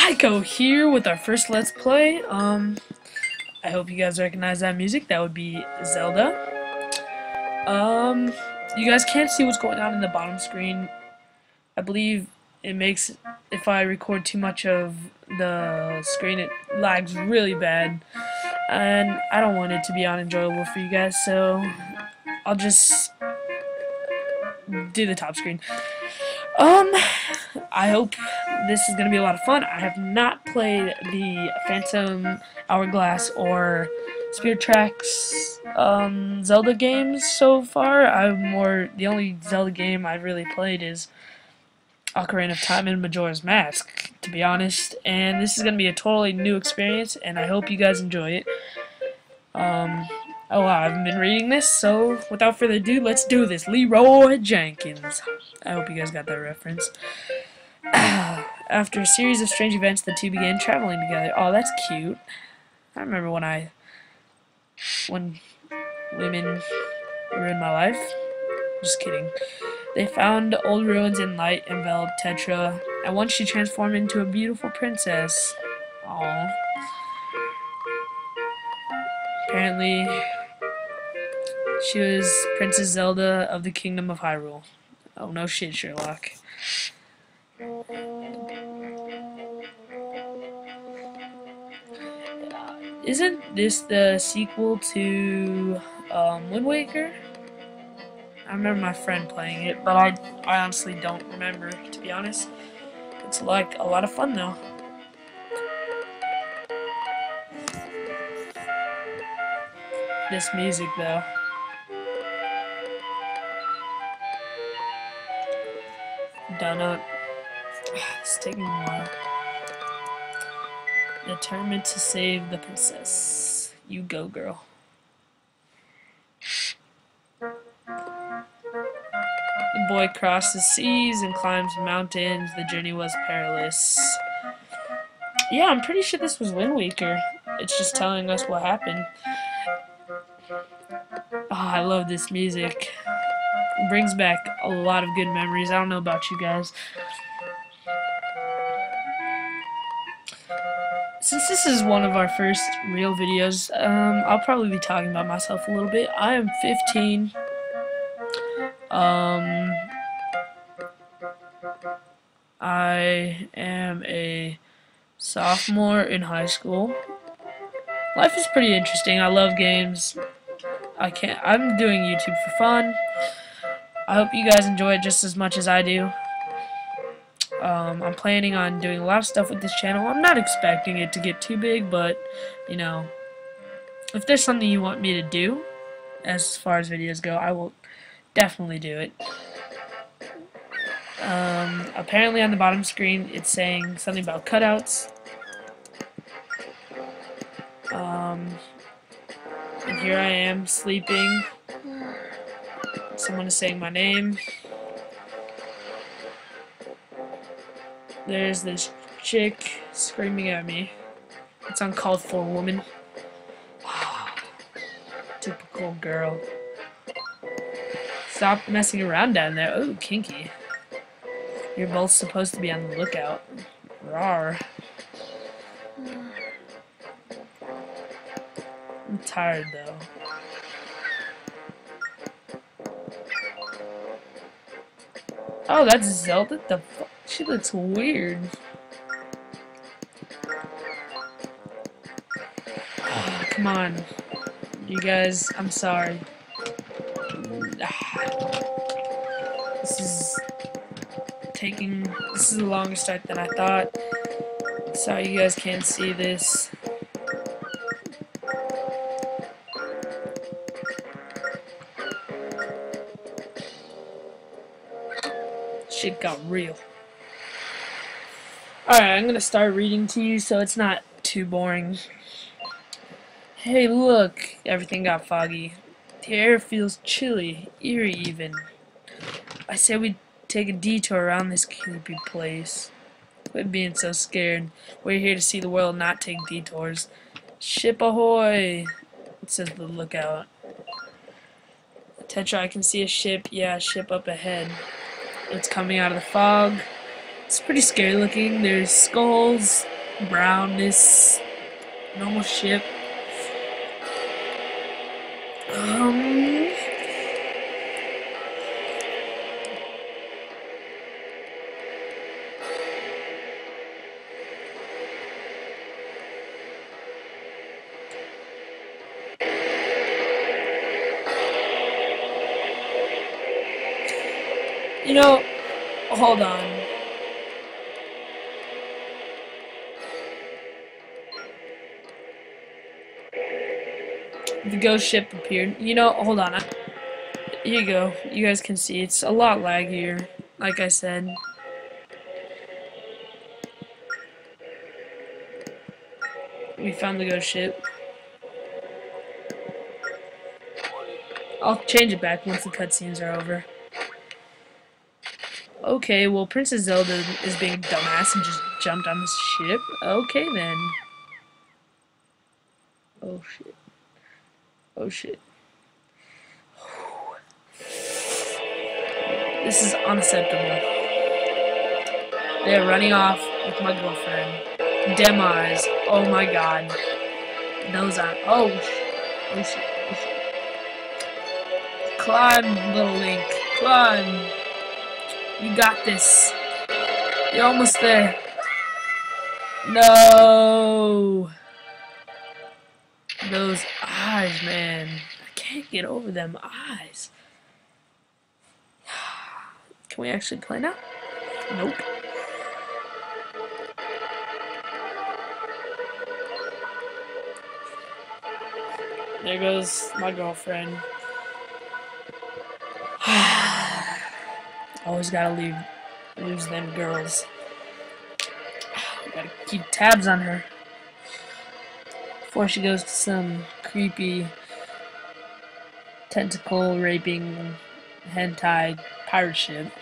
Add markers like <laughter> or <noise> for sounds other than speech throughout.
Tyco here with our first Let's Play. Um, I hope you guys recognize that music. That would be Zelda. Um, you guys can't see what's going on in the bottom screen. I believe it makes, if I record too much of the screen, it lags really bad. And I don't want it to be unenjoyable for you guys, so I'll just do the top screen. Um, I hope this is going to be a lot of fun. I have not played the Phantom Hourglass or Spirit Tracks um, Zelda games so far. I'm more the only Zelda game I've really played is Ocarina of Time and Majora's Mask, to be honest. And this is going to be a totally new experience, and I hope you guys enjoy it. Um, oh, I haven't been reading this, so without further ado, let's do this. Leroy Jenkins. I hope you guys got that reference. <sighs> After a series of strange events, the two began traveling together. Oh, that's cute. I remember when I, when women ruined my life. Just kidding. They found old ruins in light enveloped Tetra, and once she transformed into a beautiful princess. Aww. Apparently, she was Princess Zelda of the Kingdom of Hyrule. Oh, no shit, Sherlock. Isn't this the sequel to um, Wind Waker? I remember my friend playing it, but I, I honestly don't remember, to be honest. It's like a lot of fun though. This music though. Donut. <sighs> It's taking a while. Determined to save the princess. You go, girl. The boy crosses seas and climbs mountains. The journey was perilous. Yeah, I'm pretty sure this was Wind Waker. It's just telling us what happened. Oh, I love this music. It brings back a lot of good memories. I don't know about you guys. Since this is one of our first real videos, um, I'll probably be talking about myself a little bit. I am 15. Um, I am a sophomore in high school. Life is pretty interesting. I love games. I can't. I'm doing YouTube for fun. I hope you guys enjoy it just as much as I do. Um, I'm planning on doing a lot of stuff with this channel. I'm not expecting it to get too big, but, you know, if there's something you want me to do, as far as videos go, I will definitely do it. Um, apparently on the bottom screen, it's saying something about cutouts. Um, and here I am, sleeping. Someone is saying my name. There's this chick screaming at me. It's uncalled for, woman. <sighs> Typical girl. Stop messing around down there. Oh, kinky. You're both supposed to be on the lookout. Rar. I'm tired, though. Oh, that's Zelda? The fuck? She looks weird. <sighs> Come on. You guys, I'm sorry. <sighs> This is taking, this is a longer start than I thought. Sorry you guys can't see this. Shit got real. Alright, I'm gonna start reading to you so it's not too boring. Hey, look! Everything got foggy. The air feels chilly, eerie even. I say we take a detour around this creepy place. Quit being so scared. We're here to see the world, not take detours. Ship ahoy! Says the lookout. Tetra, I can see a ship. Yeah, ship up ahead. It's coming out of the fog. It's pretty scary looking. There's skulls, brownness, normal ship. You know, hold on. The ghost ship appeared. You know, hold on. Here you go. You guys can see it's a lot laggier, like I said. We found the ghost ship. I'll change it back once the cutscenes are over. Okay, well, Princess Zelda is being a dumbass and just jumped on this ship. Okay, then. Oh, shit. Oh, shit. This is unacceptable. They're running off with my girlfriend. Demise. Oh, my God. Those are... Oh, oh, shit. Oh, shit. Climb, little Link. Climb. You got this. You're almost there. No. Those eyes, man. I can't get over them eyes. <sighs> Can we actually play now? Nope. There goes my girlfriend. Always gotta leave, lose them girls. <sighs> Gotta keep tabs on her before she goes to some creepy tentacle raping hentai pirate ship.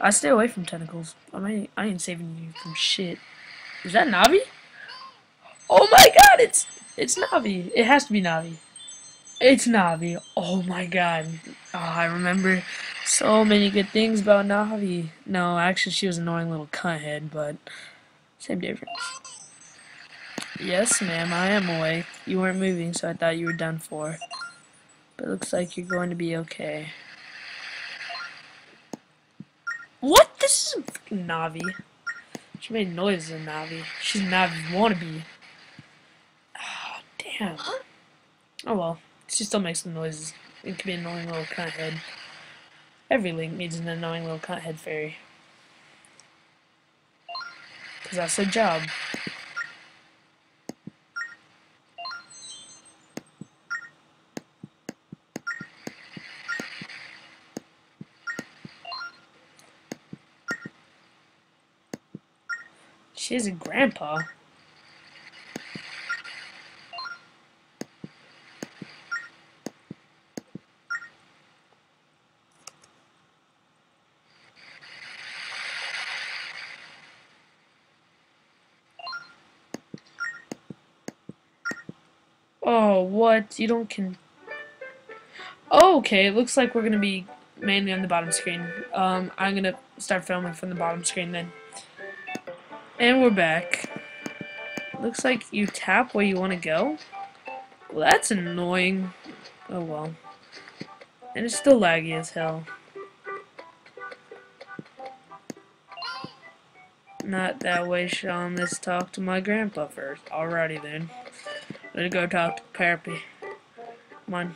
I stay away from tentacles. I ain't, I ain't saving you from shit. Is that Navi? Oh my god, it's it's Navi. It has to be Navi. It's Navi. Oh my god. Oh, I remember so many good things about Navi. No, actually she was an annoying little cunthead, but same difference. Yes, ma'am, I am awake. You weren't moving, so I thought you were done for. But it looks like you're going to be okay. What? This is Navi. She made noises in Navi. She's Navi wannabe. Oh, damn. Oh well. She still makes some noises. It could be an annoying little cunt head. Every Link needs an annoying little cunt head fairy. Because that's their job. She has a grandpa. Oh, what? You don't can... Oh, okay, it looks like we're going to be mainly on the bottom screen. Um, I'm going to start filming from the bottom screen then. And we're back. Looks like you tap where you want to go. Well, that's annoying. Oh, well. And it's still laggy as hell. Not that way, Sean. Let's talk to my grandpa first. Alrighty then. Let's go talk to Pappy. Come on.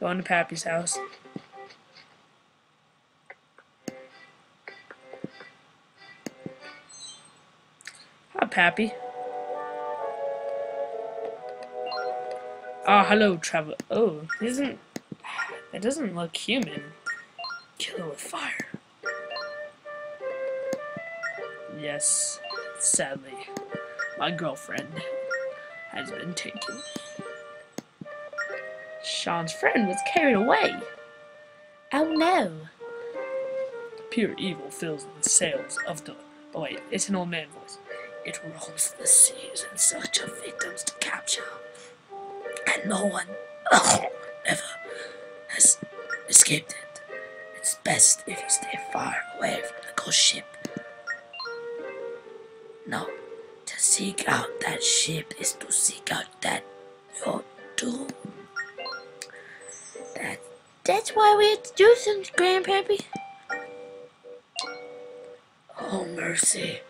Going to Pappy's house. Hi, Pappy. Oh, hello, Trevor. Oh, isn't... It doesn't look human. Kill it with fire. Yes, sadly, my girlfriend has been taken. Sean's friend was carried away. Oh no. Pure evil fills the sails of the... Oh wait, it's an old man voice. It roams the seas in search of victims to capture. And no one <coughs> ever has escaped it. It's best if you stay far away from the ghost ship. No, seek out that ship is to seek out that your doom. That That's why we have to do some, Grandpappy. oh mercy.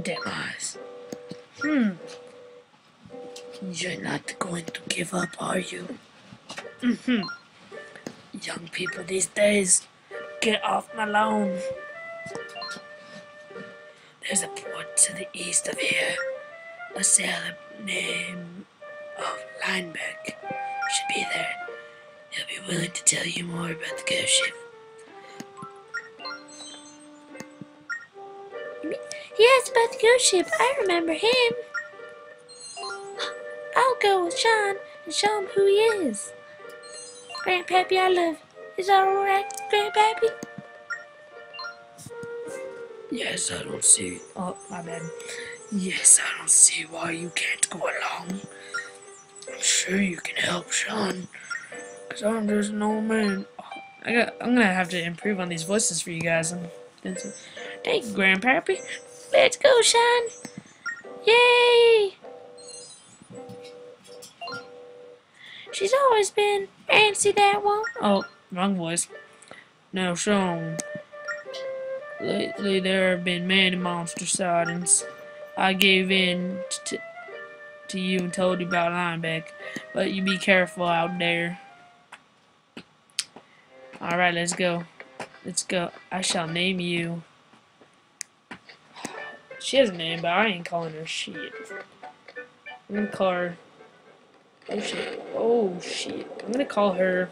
Demise. Hmm. You're not going to give up, are you? Mm-hmm. Young people these days, get off my lawn. There's a port to the east of here. A sailor named oh, of Linebeck should be there. He'll be willing to tell you more about the ghost ship. Yes, about the ghost ship. I remember him. I'll go with Sean and show him who he is. Grandpappy, I love. Is that alright, Grandpappy? Yes, I don't see. Oh, my bad. Yes, I don't see why you can't go along. I'm sure you can help, Sean. Cause I'm just an old man. I got. I'm gonna have to improve on these voices for you guys. I'm, thank you, Grandpappy. Let's go, Sean. Yay! She's always been antsy, that one. Oh, wrong voice. Now, Sean. Lately, there have been many monster sightings. I gave in to, to you and told you about Linebeck, but you be careful out there. Alright, let's go. Let's go. I shall name you. She has a name, but I ain't calling her shit. I'm gonna call her. Oh shit. Oh shit. I'm gonna call her.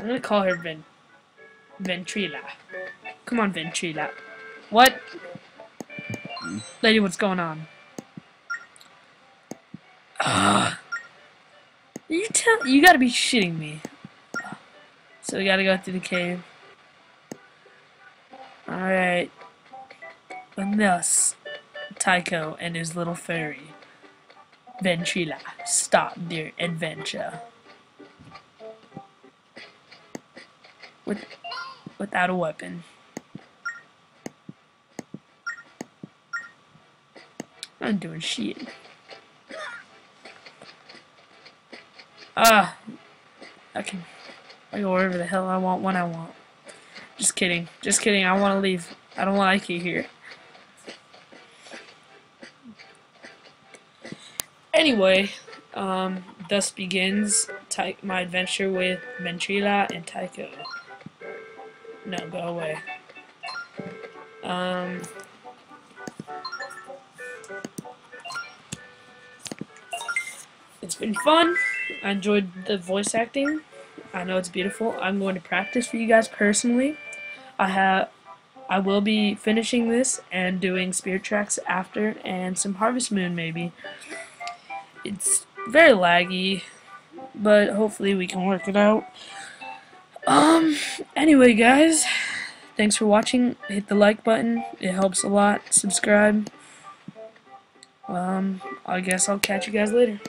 I'm gonna call her Ven Ventrila. Come on, Ventrila. What? Lady, what's going on? Ah, You tell you gotta be shitting me. So we gotta go through the cave. Alright. And thus, Tyco and his little fairy, Ventrila, start their adventure. With, without a weapon. I'm doing shit. Ah, I can, I go wherever the hell I want when I want. Just kidding, just kidding. I want to leave. I don't like you here. Anyway, um, thus begins my adventure with Ventrila and Tyco. No, go away. Um. It's been fun. I enjoyed the voice acting. I know it's beautiful. I'm going to practice for you guys personally. I have I will be finishing this and doing spirit tracks after and some Harvest Moon maybe. It's very laggy, but hopefully we can work it out. Um anyway guys, thanks for watching. Hit the like button. It helps a lot. Subscribe. Um I guess I'll catch you guys later.